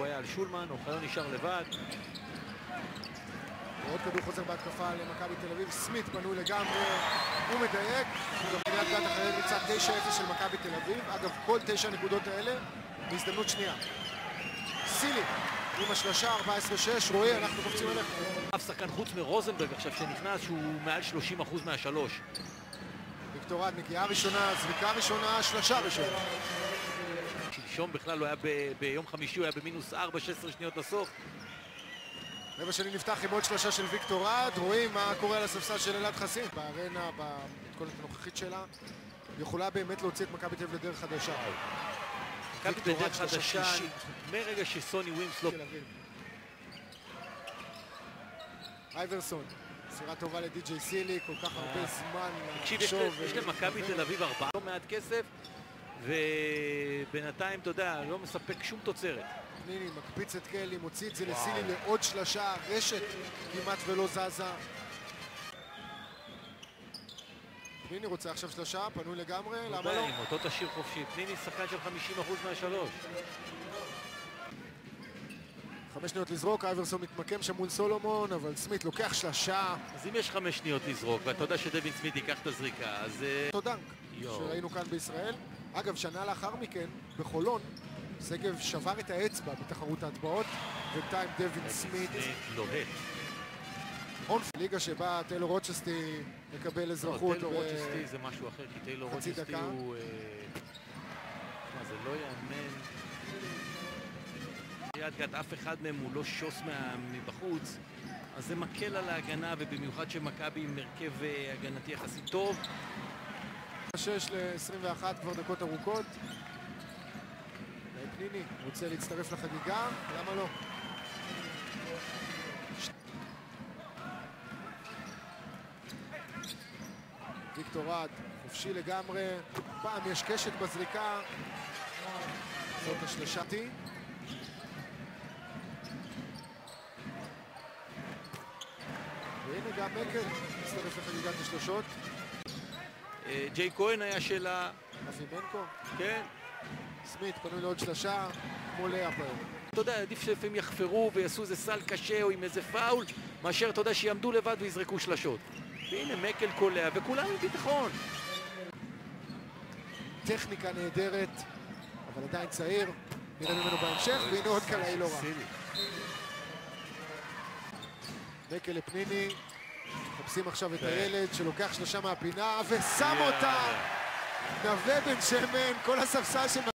הוא היה על שולמן, אוחיון נשאר לבד. עוד כדור חוזר בהתקפה למכבי תל אביב, סמית פנוי לגמרי, הוא מדייק, גם קריית גת אחרי ריצה 9-0 של מכבי תל אביב, אגב כל תשע הנקודות האלה בהזדמנות שנייה. סילי עם השלושה 14-6, רועי אנחנו קופצים אליך. אף שחקן חוץ מרוזנברג עכשיו שנכנס שהוא מעל 30% מהשלוש. ויקטורד נגיעה ראשונה, זריקה ראשונה, שלושה ראשונה. שלשום בכלל הוא היה ב... ביום חמישי, הוא היה במינוס 4, 16 שניות לסוף. רבע שני נפתח עם עוד שלושה של ויקטורד, רואים מה קורה על הספסל של אלעד חסין. בארנה, במתכונת הנוכחית שלה, יכולה באמת להוציא את מכבי תל אביב לדרך חדשה. מכבי בדרך שלושה חדשה. מרגע שסוני ווימס לא... תל אביב. אייברסון, מסירה טובה לדי.ג'יי סילי, כל כך הרבה זמן תקשיב, יש לחשוב ל- יש למכבי. תל אביב ארבעה לא מעט כסף, ובינתיים, אתה יודע, לא מספק שום תוצרת. פניני מקפיץ את קלי, מוציא את זה לסילי לעוד שלושה, רשת כמעט ולא זזה. פניני רוצה עכשיו שלושה, פנוי לגמרי, למה לא? אותו תשאיר חופשי. פניני שחקן של 50% מהשלוש. חמש שניות לזרוק, אייברסון מתמקם שם מול סולומון, אבל סמית לוקח שלושה, אז אם יש חמש שניות לזרוק, ואתה יודע שדווין סמית ייקח את הזריקה, אז... אה, אותו דנק יואו. שראינו כאן בישראל. אגב, שנה לאחר מכן, בחולון, שגב שבר את האצבע בתחרות ההטבעות, בינתיים דווין סמית, לוהט. ליגה שבה טיילור רוצ'סטי מקבל לא, אזרחות. טיילור רוצ'סטי זה משהו אחר, כי טיילור רוצ'סטי. הוא... אה, מה, זה לא יאמן. קריית גת, אף אחד מהם הוא לא שוס מבחוץ, אז זה מקל על ההגנה, ובמיוחד שמכבי עם הרכב אה, הגנתי יחסית טוב. 6 ל-21 כבר דקות ארוכות. פניני רוצה להצטרף לחגיגה, למה לא? ויקטור רד, חופשי לגמרי, פעם יש קשת בזריקה, זאת השלשתי. והנה גם מקל מצטרף לחגיגת השלושות, ג'יי כהן היה שלה, אבי מנקו. כן. סמית פנוי לעוד שלושה, כמו לאפ היום. אתה יודע, עדיף שלפעמים יחפרו ויעשו איזה סל קשה או עם איזה פאול, מאשר, אתה יודע, שיעמדו לבד ויזרקו שלשות. והנה מקל קולע, וכולם עם ביטחון. טכניקה נהדרת, אבל עדיין צעיר, נראה ממנו בהמשך, והנה עוד קלעי לא רע. מקל לפניני, מחפשים עכשיו את כן. הילד שלוקח שלושה מהפינה, ושם. אותה! נווה בן שמן, כל הספסל של